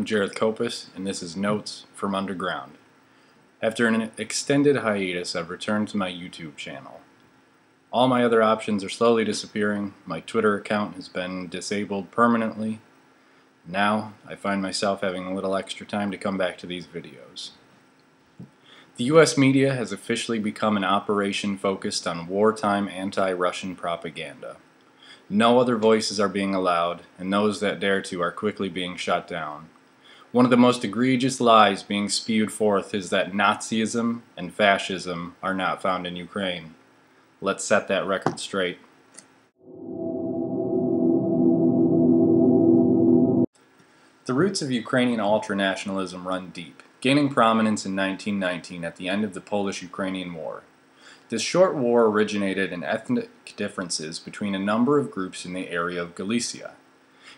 I'm Jared Kopis, and this is Notes from Underground. After an extended hiatus, I've returned to my YouTube channel. All my other options are slowly disappearing. My Twitter account has been disabled permanently. Now, I find myself having a little extra time to come back to these videos. The US media has officially become an operation focused on wartime anti-Russian propaganda. No other voices are being allowed, and those that dare to are quickly being shut down. One of the most egregious lies being spewed forth is that Nazism and fascism are not found in Ukraine. Let's set that record straight. The roots of Ukrainian ultranationalism run deep, gaining prominence in 1919 at the end of the Polish-Ukrainian War. This short war originated in ethnic differences between a number of groups in the area of Galicia.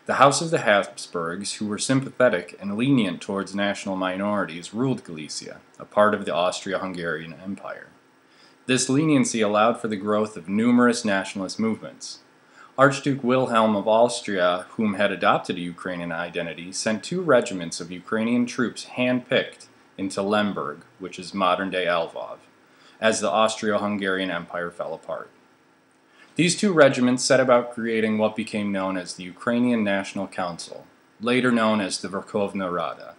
The House of the Habsburgs, who were sympathetic and lenient towards national minorities, ruled Galicia, a part of the Austria-Hungarian Empire. This leniency allowed for the growth of numerous nationalist movements. Archduke Wilhelm of Austria, whom had adopted a Ukrainian identity, sent two regiments of Ukrainian troops hand-picked into Lemberg, which is modern-day Lvov as the Austro-Hungarian Empire fell apart. These two regiments set about creating what became known as the Ukrainian National Council, later known as the Verkhovna Rada.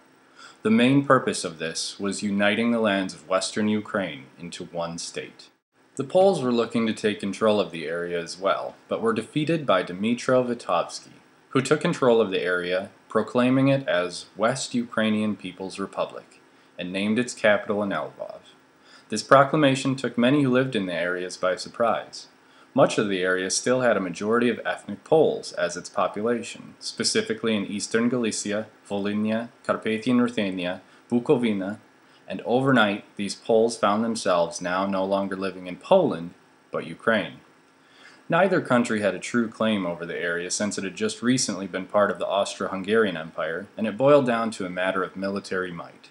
The main purpose of this was uniting the lands of western Ukraine into one state. The Poles were looking to take control of the area as well, but were defeated by Dmytro Vitovsky, who took control of the area, proclaiming it as West Ukrainian People's Republic, and named its capital in Lvov. This proclamation took many who lived in the areas by surprise. Much of the area still had a majority of ethnic Poles as its population, specifically in eastern Galicia, Volhynia, Carpathian Ruthenia, Bukovina, and overnight these Poles found themselves now no longer living in Poland, but Ukraine. Neither country had a true claim over the area since it had just recently been part of the Austro-Hungarian Empire, and it boiled down to a matter of military might.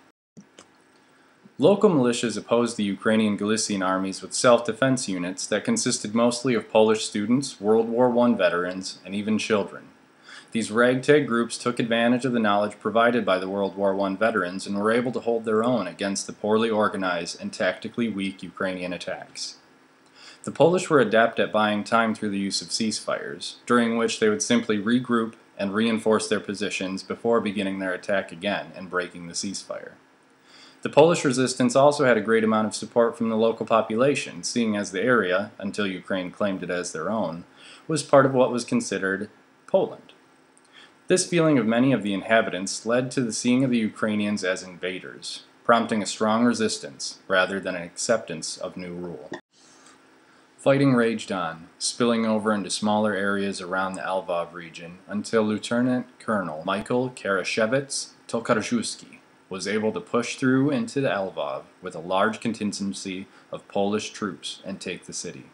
Local militias opposed the Ukrainian Galician armies with self-defense units that consisted mostly of Polish students, World War I veterans, and even children. These ragtag groups took advantage of the knowledge provided by the World War I veterans and were able to hold their own against the poorly organized and tactically weak Ukrainian attacks. The Polish were adept at buying time through the use of ceasefires, during which they would simply regroup and reinforce their positions before beginning their attack again and breaking the ceasefire. The Polish resistance also had a great amount of support from the local population, seeing as the area, until Ukraine claimed it as their own, was part of what was considered Poland. This feeling of many of the inhabitants led to the seeing of the Ukrainians as invaders, prompting a strong resistance rather than an acceptance of new rule. Fighting raged on, spilling over into smaller areas around the Lvov region until Lieutenant Colonel Michael Karaszewicz Tokarzewski was able to push through into the Lvov with a large contingency of Polish troops and take the city.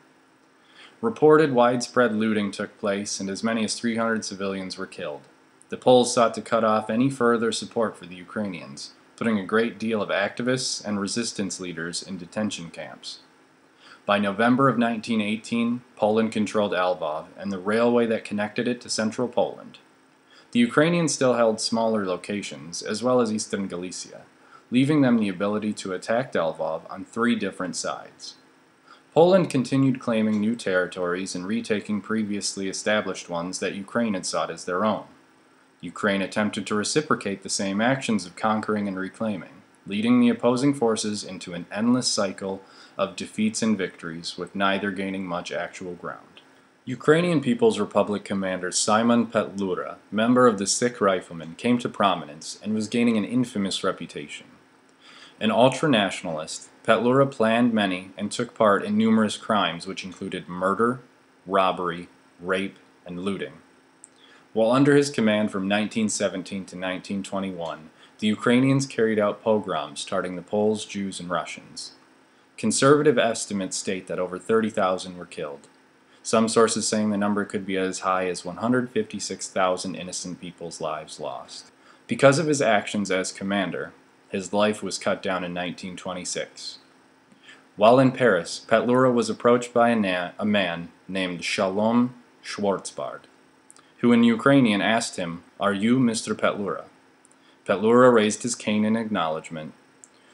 Reported widespread looting took place and as many as 300 civilians were killed. The Poles sought to cut off any further support for the Ukrainians, putting a great deal of activists and resistance leaders in detention camps. By November of 1918, Poland controlled Lvov and the railway that connected it to central Poland. The Ukrainians still held smaller locations, as well as eastern Galicia, leaving them the ability to attack Lvov on three different sides. Poland continued claiming new territories and retaking previously established ones that Ukraine had sought as their own. Ukraine attempted to reciprocate the same actions of conquering and reclaiming, leading the opposing forces into an endless cycle of defeats and victories, with neither gaining much actual ground. Ukrainian People's Republic commander Simon Petlura, member of the Sich Riflemen, came to prominence and was gaining an infamous reputation. An ultra-nationalist, Petlura planned many and took part in numerous crimes which included murder, robbery, rape, and looting. While under his command from 1917 to 1921, the Ukrainians carried out pogroms targeting the Poles, Jews, and Russians. Conservative estimates state that over 30,000 were killed some sources saying the number could be as high as 156,000 innocent people's lives lost. Because of his actions as commander, his life was cut down in 1926. While in Paris, Petlura was approached by a, a man named Shalom Schwarzbard, who in Ukrainian asked him, Are you Mr. Petlura? Petlura raised his cane in acknowledgement.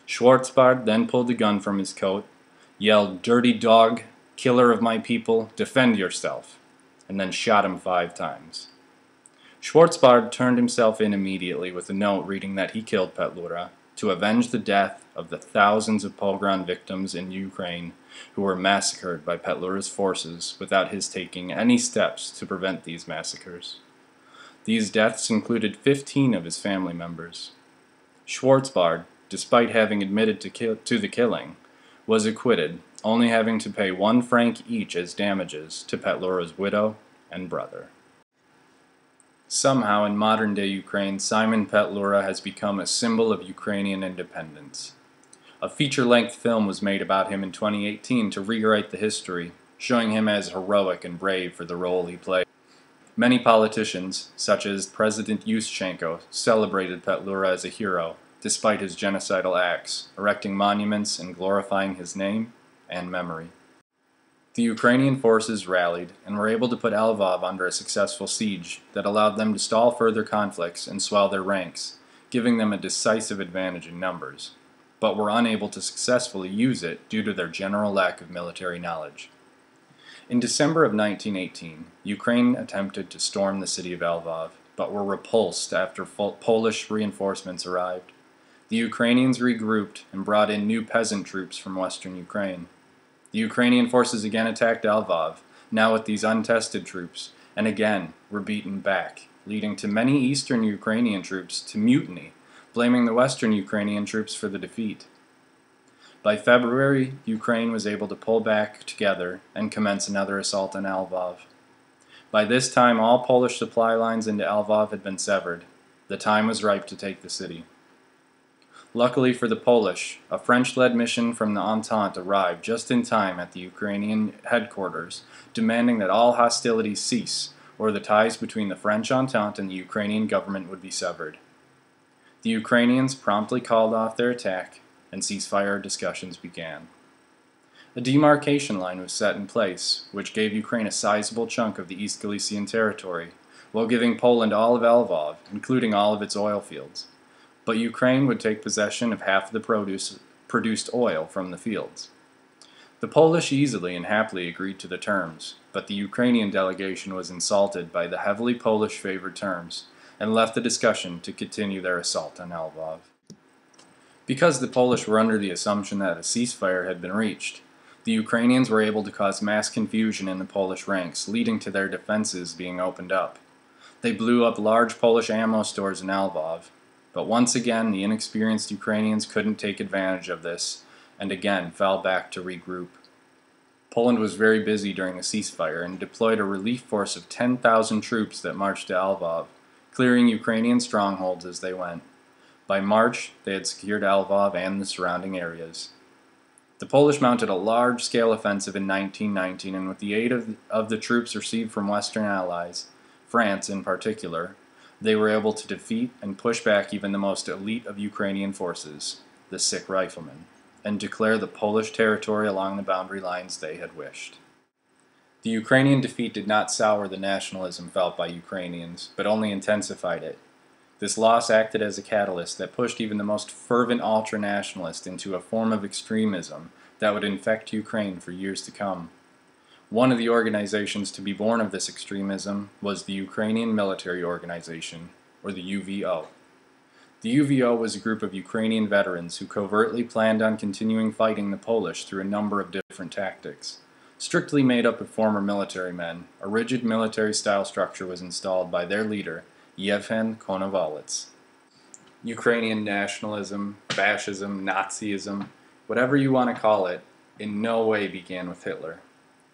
Schwarzbard then pulled a gun from his coat, yelled, Dirty dog, killer of my people, defend yourself, and then shot him five times. Schwarzbard turned himself in immediately with a note reading that he killed Petlura to avenge the death of the thousands of pogrom victims in Ukraine who were massacred by Petlura's forces without his taking any steps to prevent these massacres. These deaths included 15 of his family members. Schwarzbard, despite having admitted to, kill, to the killing, was acquitted, only having to pay one franc each as damages to Petlura's widow and brother. Somehow, in modern day Ukraine, Simon Petlura has become a symbol of Ukrainian independence. A feature length film was made about him in 2018 to rewrite the history, showing him as heroic and brave for the role he played. Many politicians, such as President Yushchenko, celebrated Petlura as a hero, despite his genocidal acts, erecting monuments and glorifying his name and memory. The Ukrainian forces rallied and were able to put Lvov under a successful siege that allowed them to stall further conflicts and swell their ranks, giving them a decisive advantage in numbers, but were unable to successfully use it due to their general lack of military knowledge. In December of 1918, Ukraine attempted to storm the city of Lvov, but were repulsed after Polish reinforcements arrived. The Ukrainians regrouped and brought in new peasant troops from western Ukraine. The Ukrainian forces again attacked Lvov, now with these untested troops, and again were beaten back, leading to many eastern Ukrainian troops to mutiny, blaming the western Ukrainian troops for the defeat. By February, Ukraine was able to pull back together and commence another assault on Lvov. By this time, all Polish supply lines into Lvov had been severed. The time was ripe to take the city. Luckily for the Polish, a French-led mission from the Entente arrived just in time at the Ukrainian headquarters, demanding that all hostilities cease, or the ties between the French Entente and the Ukrainian government would be severed. The Ukrainians promptly called off their attack, and ceasefire discussions began. A demarcation line was set in place, which gave Ukraine a sizable chunk of the East Galician territory, while giving Poland all of Lvov, including all of its oil fields but Ukraine would take possession of half the produce, produced oil from the fields. The Polish easily and happily agreed to the terms, but the Ukrainian delegation was insulted by the heavily Polish favored terms and left the discussion to continue their assault on Lvov. Because the Polish were under the assumption that a ceasefire had been reached, the Ukrainians were able to cause mass confusion in the Polish ranks, leading to their defenses being opened up. They blew up large Polish ammo stores in Lvov, but once again, the inexperienced Ukrainians couldn't take advantage of this, and again fell back to regroup. Poland was very busy during the ceasefire and deployed a relief force of 10,000 troops that marched to Lvov, clearing Ukrainian strongholds as they went. By March, they had secured Lvov and the surrounding areas. The Polish mounted a large-scale offensive in 1919, and with the aid of, of the troops received from Western allies, France in particular, they were able to defeat and push back even the most elite of Ukrainian forces, the Sich Riflemen, and declare the Polish territory along the boundary lines they had wished. The Ukrainian defeat did not sour the nationalism felt by Ukrainians, but only intensified it. This loss acted as a catalyst that pushed even the most fervent ultra-nationalist into a form of extremism that would infect Ukraine for years to come. One of the organizations to be born of this extremism was the Ukrainian Military Organization, or the UVO. The UVO was a group of Ukrainian veterans who covertly planned on continuing fighting the Polish through a number of different tactics. Strictly made up of former military men, a rigid military-style structure was installed by their leader, Yevhen Konovalets. Ukrainian nationalism, fascism, Nazism, whatever you want to call it, in no way began with Hitler.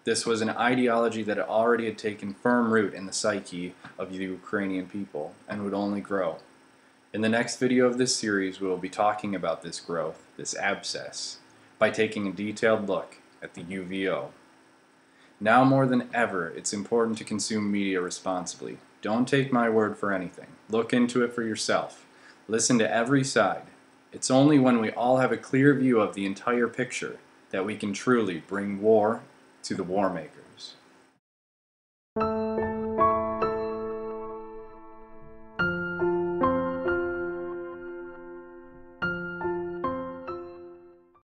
This was an ideology that already had taken firm root in the psyche of the Ukrainian people and would only grow. In the next video of this series, we will be talking about this growth, this abscess, by taking a detailed look at the UVO. Now more than ever, it's important to consume media responsibly. Don't take my word for anything. Look into it for yourself. Listen to every side. It's only when we all have a clear view of the entire picture that we can truly bring war to the war makers.